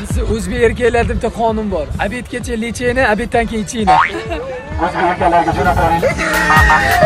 bizni o'zbek erkaklar bitta qonun bor. Obedgacha lecheni, obeddan keyin cheyni o'zbek erkaklariga jo'nataveraylik